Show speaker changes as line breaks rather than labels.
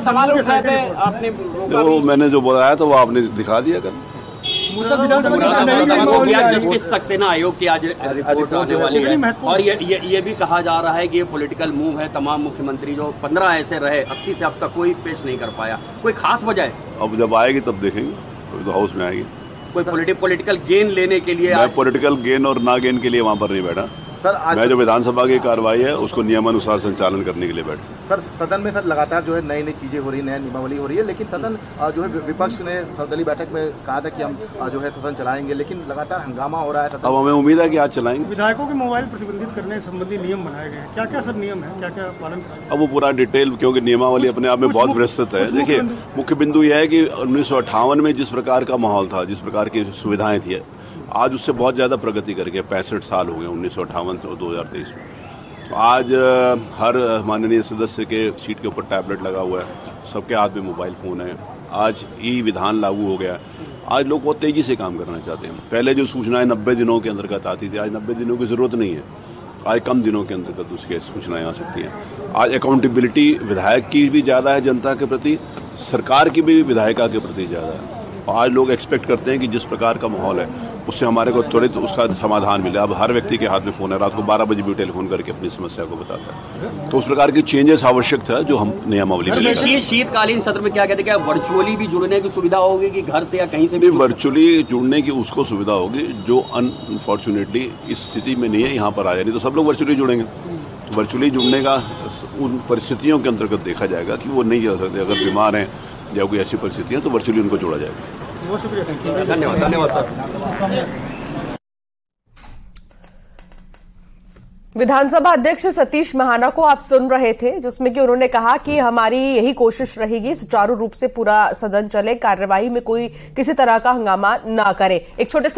सवाल उठाए थे आपने
वो मैंने जो बताया था वो आपने दिखा दिया कल।
जस्टिस सक्सेना आयोग की आज रिपोर्ट आने वाली है। और ये ये ये भी कहा जा रहा है कि ये पॉलिटिकल मूव है। तमाम मुख्यमंत्री जो पंद्रह ऐसे रहे अस्सी से अब तक कोई पेश नहीं कर पाया। कोई खास वजह है?
अब जब आएगी तब देखेंगे। तो हाउस में आएगी।
कोई पॉलिटिकल गेन लेने के लिए
मैं पॉलिटिकल गेन और ना गेन के लिए वहाँ पर नहीं बैठा। सर आज मैं जो विधानसभा की कार्रवाई है उसको नियमानुसार संचालन करने के लिए बैठा
सर सदन में सर लगातार जो है नई नई चीज़ें हो रही है नया नियमावली हो रही है लेकिन सदन जो है विपक्ष ने सर्वदलीय बैठक में कहा था कि हम जो है सदन चलाएँगे लेकिन लगातार हंगामा हो रहा है
अब हमें उम्मीद है कि आज चलाएँगे।
विधायकों के मोबाइल प्रतिबंधित करने संबंधी नियम बनाए गए क्या क्या सर नियम है? क्या क्या पालन
अब वो पूरा डिटेल क्योंकि नियमावली अपने आप में बहुत विस्तृत है। देखिए मुख्य बिंदु यह है कि उन्नीस सौ अट्ठावन में जिस प्रकार का माहौल था जिस प्रकार की सुविधाएँ थी आज उससे बहुत ज़्यादा प्रगति करके पैंसठ साल हो गए, उन्नीस सौ अट्ठावन से दो हज़ार तेईस में। तो आज हर माननीय सदस्य के सीट के ऊपर टैबलेट लगा हुआ है, सबके हाथ में मोबाइल फ़ोन है। आज ई विधान लागू हो गया। आज लोग बहुत तेज़ी से काम करना चाहते हैं। पहले जो सूचनाएँ नब्बे दिनों के अंतर्गत आती थी, आज नब्बे दिनों की ज़रूरत नहीं है। आज कम दिनों के अंतर्गत उसके सूचनाएँ आ सकती हैं। आज अकाउंटेबिलिटी विधायक की भी ज़्यादा है जनता के प्रति, सरकार की भी विधायिका के प्रति ज़्यादा है। आज लोग एक्सपेक्ट करते हैं कि जिस प्रकार का माहौल है उससे हमारे को त्वरित उसका समाधान मिले। अब हर व्यक्ति के हाथ में फ़ोन है। रात को बारह बजे भी टेलीफोन करके अपनी समस्या को बताता है। तो उस प्रकार की चेंजेस आवश्यक था जो हम नियमावली में
शीतकालीन सत्र में क्या कहते हैं वर्चुअली भी जुड़ने की सुविधा होगी कि घर से या कहीं से
भी? वर्चुअली जुड़ने की उसको सुविधा होगी जो अनफॉर्चुनेटली इस स्थिति में नहीं है यहाँ पर आ जाए। नहीं तो सब लोग वर्चुअली जुड़ेंगे। वर्चुअली जुड़ने का उन परिस्थितियों के अंतर्गत देखा जाएगा कि वो नहीं जा सकते। अगर बीमार हैं या कोई ऐसी परिस्थितियाँ तो वर्चुअली उनको जोड़ा जाएगा। बहुत शुक्रिया धन्यवाद धन्यवाद सर।
विधानसभा अध्यक्ष सतीश महाना को आप सुन रहे थे, जिसमें कि उन्होंने कहा कि हमारी यही कोशिश रहेगी, सुचारू रूप से पूरा सदन चले, कार्यवाही में कोई किसी तरह का हंगामा ना करे। एक छोटे से